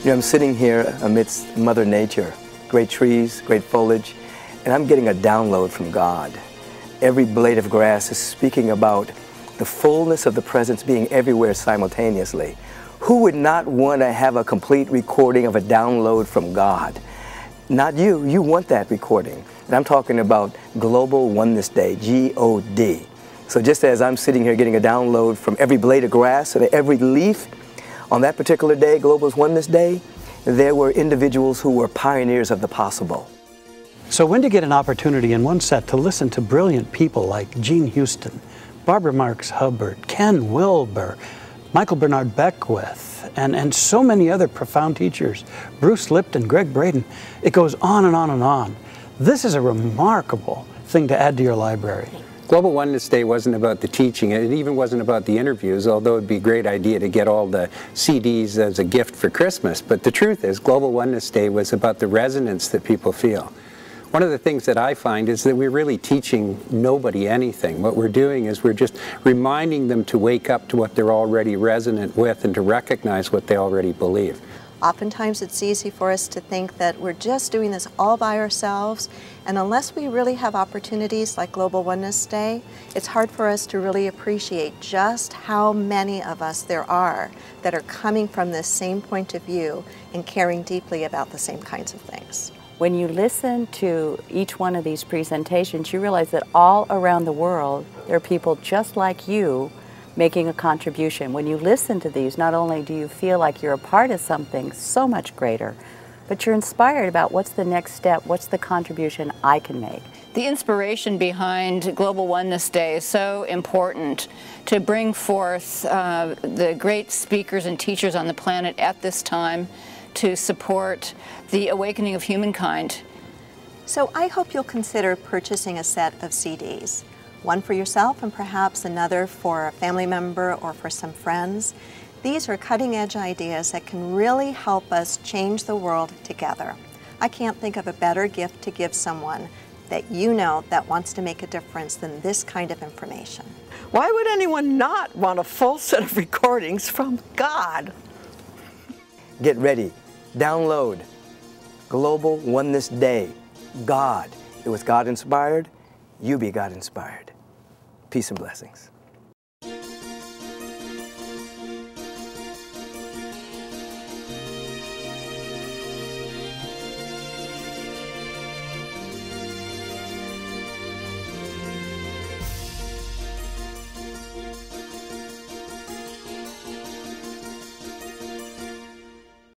You know, I'm sitting here amidst Mother Nature, great trees, great foliage, and I'm getting a download from God. Every blade of grass is speaking about the fullness of the presence being everywhere simultaneously. Who would not want to have a complete recording of a download from God? Not you, you want that recording. And I'm talking about Global Oneness Day, G O D. So just as I'm sitting here getting a download from every blade of grass and every leaf, on that particular day, Global Oneness Day, there were individuals who were pioneers of the possible. So when to get an opportunity in one set to listen to brilliant people like Jean Houston, Barbara Marx Hubbard, Ken Wilber, Michael Bernard Beckwith, and, and so many other profound teachers, Bruce Lipton, Gregg Braden, it goes on and on and on. This is a remarkable thing to add to your library. Global Oneness Day wasn't about the teaching, it even wasn't about the interviews, although it'd be a great idea to get all the CDs as a gift for Christmas. But the truth is, Global Oneness Day was about the resonance that people feel. One of the things that I find is that we're really teaching nobody anything. What we're doing is we're just reminding them to wake up to what they're already resonant with and to recognize what they already believe. Oftentimes it's easy for us to think that we're just doing this all by ourselves, and unless we really have opportunities like Global Oneness Day, it's hard for us to really appreciate just how many of us there are that are coming from this same point of view and caring deeply about the same kinds of things. When you listen to each one of these presentations, you realize that all around the world, there are people just like you making a contribution. When you listen to these, not only do you feel like you're a part of something so much greater, but you're inspired about what's the next step, what's the contribution I can make. The inspiration behind Global Oneness Day is so important to bring forth uh, the great speakers and teachers on the planet at this time to support the awakening of humankind. So I hope you'll consider purchasing a set of CDs one for yourself and perhaps another for a family member or for some friends. These are cutting edge ideas that can really help us change the world together. I can't think of a better gift to give someone that you know that wants to make a difference than this kind of information. Why would anyone not want a full set of recordings from God? Get ready, download Global Oneness Day, God. It was God inspired, you be God inspired. Peace and blessings.